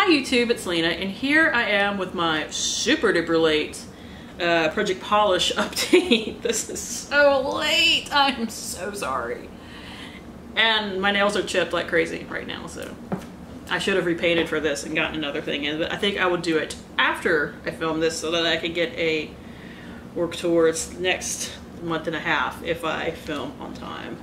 Hi YouTube, it's Lena, and here I am with my super duper late uh, Project Polish update. this is so late, I'm so sorry. And my nails are chipped like crazy right now, so I should have repainted for this and gotten another thing in, but I think I will do it after I film this so that I can get a work towards next month and a half if I film on time.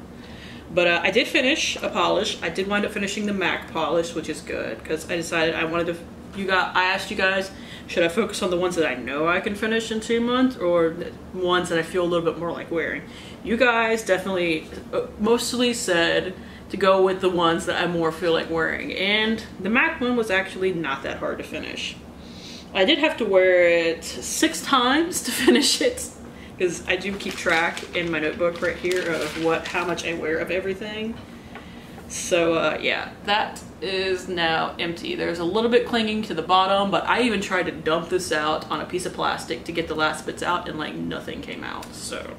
But uh, I did finish a polish. I did wind up finishing the MAC polish, which is good because I decided I wanted to. You got. I asked you guys, should I focus on the ones that I know I can finish in two months, or ones that I feel a little bit more like wearing? You guys definitely, uh, mostly said to go with the ones that I more feel like wearing, and the MAC one was actually not that hard to finish. I did have to wear it six times to finish it because I do keep track in my notebook right here of what how much I wear of everything. So uh, yeah, that is now empty. There's a little bit clinging to the bottom, but I even tried to dump this out on a piece of plastic to get the last bits out and like nothing came out. So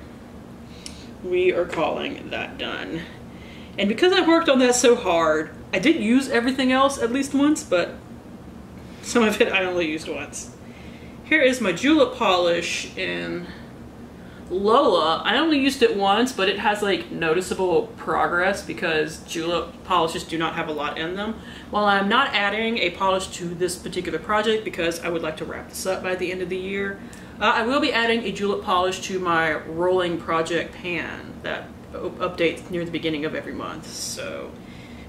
we are calling that done. And because I worked on that so hard, I did use everything else at least once, but some of it I only used once. Here is my julep polish in Lola, I only used it once, but it has like noticeable progress because julep polishes do not have a lot in them. While I'm not adding a polish to this particular project because I would like to wrap this up by the end of the year, uh, I will be adding a julep polish to my rolling project pan that updates near the beginning of every month. So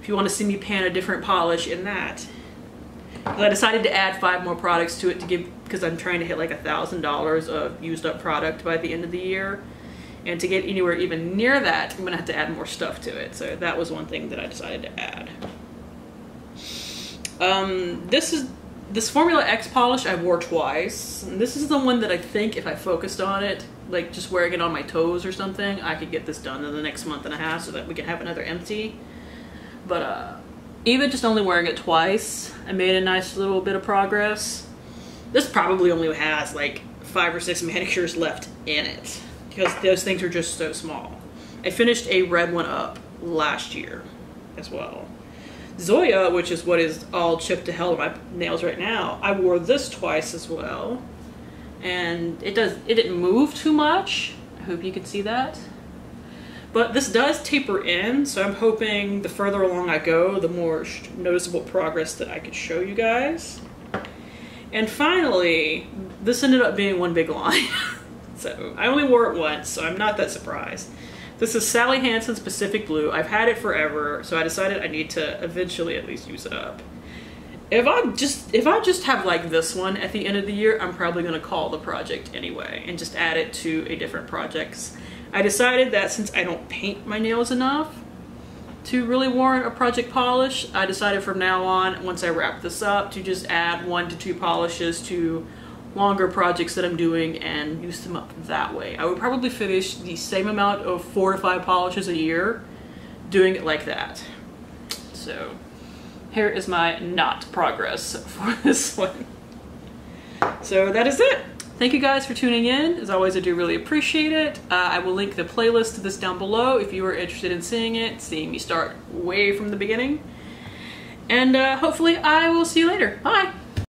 if you want to see me pan a different polish in that, I decided to add five more products to it to give because I'm trying to hit like a thousand dollars of used up product by the end of the year. And to get anywhere even near that, I'm gonna have to add more stuff to it. So that was one thing that I decided to add. Um, this is this Formula X polish I wore twice. And this is the one that I think if I focused on it, like just wearing it on my toes or something, I could get this done in the next month and a half so that we can have another empty. But uh, even just only wearing it twice, I made a nice little bit of progress. This probably only has like five or six manicures left in it because those things are just so small. I finished a red one up last year as well. Zoya, which is what is all chipped to hell in my nails right now, I wore this twice as well. And it does it didn't move too much. I hope you can see that. But this does taper in, so I'm hoping the further along I go, the more noticeable progress that I could show you guys. And finally, this ended up being one big line. so I only wore it once, so I'm not that surprised. This is Sally Hansen's Pacific Blue. I've had it forever, so I decided I need to eventually at least use it up. If I just if I just have like this one at the end of the year, I'm probably gonna call the project anyway and just add it to a different projects I decided that since I don't paint my nails enough to really warrant a project polish, I decided from now on, once I wrap this up, to just add one to two polishes to longer projects that I'm doing and use them up that way. I would probably finish the same amount of four to five polishes a year doing it like that. So here is my not progress for this one. So that is it. Thank you guys for tuning in. As always, I do really appreciate it. Uh, I will link the playlist to this down below if you are interested in seeing it, seeing me start way from the beginning. And uh, hopefully I will see you later. Bye!